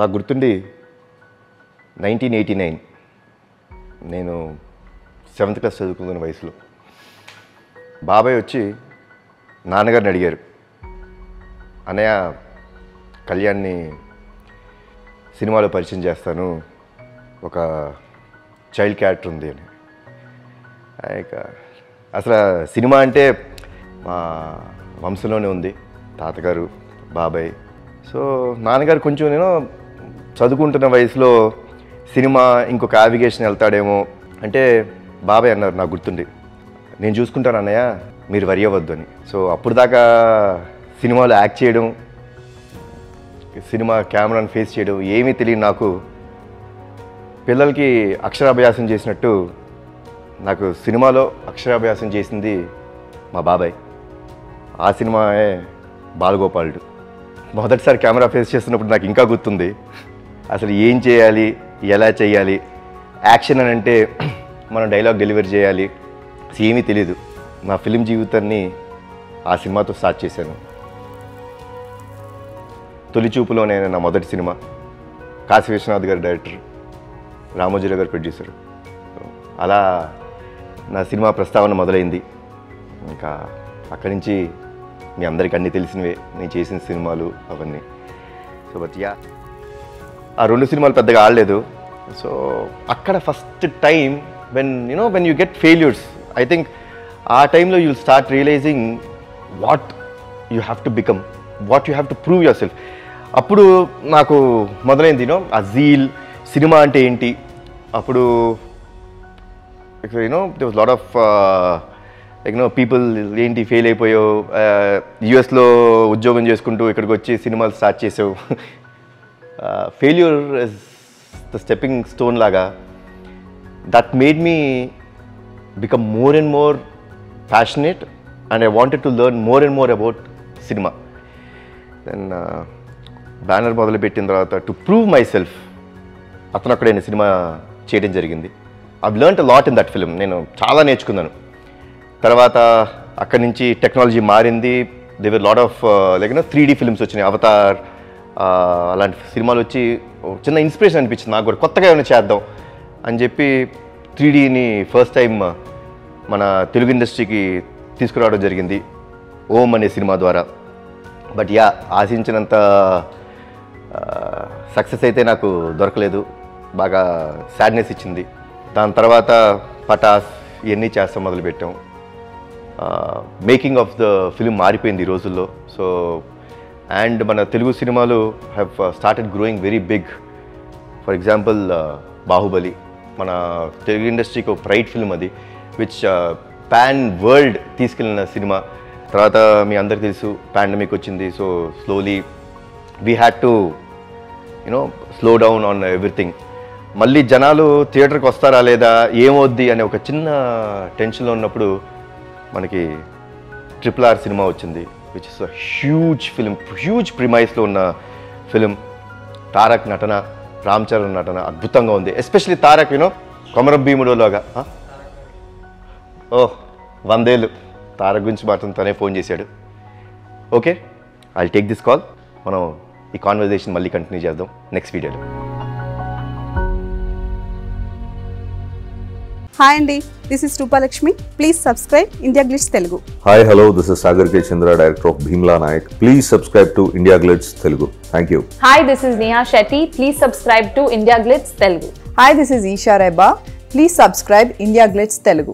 నాకు గుర్తుండి nineteen eighty nine నేను సెవెంత్ క్లాస్ చదువుకుంటున్న వయసులో బాబాయ్ వచ్చి నాన్నగారిని అడిగారు అన్నయ్య కళ్యాణ్ని సినిమాలో పరిచయం చేస్తాను ఒక చైల్డ్ క్యారెక్టర్ ఉంది అని అసలు సినిమా అంటే మా వంశంలోనే ఉంది తాతగారు బాబాయ్ సో నాన్నగారు కొంచెం నేను చదువుకుంటున్న వయసులో సినిమా ఇంకొక యావిగేషన్ వెళ్తాడేమో అంటే బాబాయ్ అన్నారు నాకు గుర్తుండి నేను చూసుకుంటాను అన్నయ్య మీరు వరి అవ్వద్దు అని సో అప్పుడు దాకా సినిమాలో యాక్ట్ చేయడం సినిమా కెమెరాను ఫేస్ చేయడం ఏమీ తెలియదు నాకు పిల్లలకి అక్షరాభ్యాసం చేసినట్టు నాకు సినిమాలో అక్షరాభ్యాసం చేసింది మా బాబాయ్ ఆ సినిమాయే బాలగోపాలుడు మొదటిసారి కెమెరా ఫేస్ చేస్తున్నప్పుడు నాకు ఇంకా గుర్తుంది అసలు ఏం చేయాలి ఎలా చేయాలి యాక్షన్ అని అంటే మనం డైలాగ్ డెలివరీ చేయాలి ఏమీ తెలీదు నా ఫిలిం జీవితాన్ని ఆ సినిమాతో స్టార్ట్ చేశాను తొలిచూపులోనే నా మొదటి సినిమా కాశీ విశ్వనాథ్ గారు డైరెక్టర్ రామోజీరావు గారు ప్రొడ్యూసర్ అలా నా సినిమా ప్రస్తావన మొదలైంది ఇంకా అక్కడి నుంచి మీ అందరికీ అన్నీ తెలిసినవే నేను చేసిన సినిమాలు అవన్నీ సో బట్ యా ఆ రెండు సినిమాలు పెద్దగా ఆడలేదు సో అక్కడ first time when you know when you get failures I think ఆ టైంలో you start realizing what you have to become what you have to prove yourself అప్పుడు నాకు మొదలైంది యూనో ఆ జీల్ సినిమా అంటే ఏంటి అప్పుడు you know they was lot of you know people ఏంటి ఫెయిల్ అయిపోయావు యుఎస్లో uh, ఉద్యోగం చేసుకుంటూ ఇక్కడికి వచ్చి సినిమాలు స్టార్ట్ చేసావు failure is the stepping stone లాగా that made me become more and more passionate and I wanted to learn more and more about cinema then banner మొదలుపెట్టిన తర్వాత టు ప్రూవ్ మై సెల్ఫ్ అతను అక్కడ నేను సినిమా చేయడం జరిగింది I learn lot in that film నేను చాలా నేర్చుకున్నాను తర్వాత అక్కడి నుంచి టెక్నాలజీ మారింది there were lot of like three D films వచ్చినాయి అవతార్ అలాంటి సినిమాలు వచ్చి చిన్న ఇన్స్పిరేషన్ అనిపించింది నాకు కూడా కొత్తగా ఏమైనా చేద్దాం అని చెప్పి త్రీడీని ఫస్ట్ టైం మన తెలుగు ఇండస్ట్రీకి తీసుకురావడం జరిగింది ఓం అనే సినిమా ద్వారా బట్ యా ఆశించినంత సక్సెస్ అయితే నాకు దొరకలేదు బాగా సాడ్నెస్ ఇచ్చింది దాని తర్వాత పటాస్ ఇవన్నీ చేస్తాం మొదలుపెట్టాం మేకింగ్ ఆఫ్ ద ఫిలిం మారిపోయింది ఈ రోజుల్లో సో అండ్ మన తెలుగు సినిమాలు have started growing very big for example Baahubali మన తెలుగు ఇండస్ట్రీకి ఒక ప్రైట్ ఫిల్మ్ అది విచ్ ప్యాన్ వరల్డ్ తీసుకెళ్ళిన సినిమా తర్వాత మీ అందరికి తెలుసు పాండమిక్ వచ్చింది so slowly we had to you know slow down on everything మళ్ళీ జనాలు థియేటర్కి వస్తారా లేదా ఏమవుద్ది అనే ఒక చిన్న టెన్షన్లో ఉన్నప్పుడు మనకి ట్రిపుల్ ఆర్ సినిమా వచ్చింది which is a huge film huge ప్రిమైస్లో ఉన్న ఫిలిం తారక్ నటన రామ్ చరణ్ నటన అద్భుతంగా ఉంది ఎస్పెషలీ తారక్ యూనో కొమరం లాగా ఓ oh, వందేళ్ళు తారక్ గురించి మాత్రం తనే ఫోన్ చేశాడు okay I take this call మనం ఈ కాన్వర్జేషన్ మళ్ళీ కంటిన్యూ చేద్దాం నెక్స్ట్ వీడియోలో Hi Andy, this is Rupa Lakshmi. Please subscribe India Glitz Telugu. Hi, hello, this is Sagar K. Chandra, director of Bhimla Nayak. Please subscribe to India Glitz Telugu. Thank you. Hi, this is Neha Shetty. Please subscribe to India Glitz Telugu. Hi, this is Isha Reba. Please subscribe India Glitz Telugu.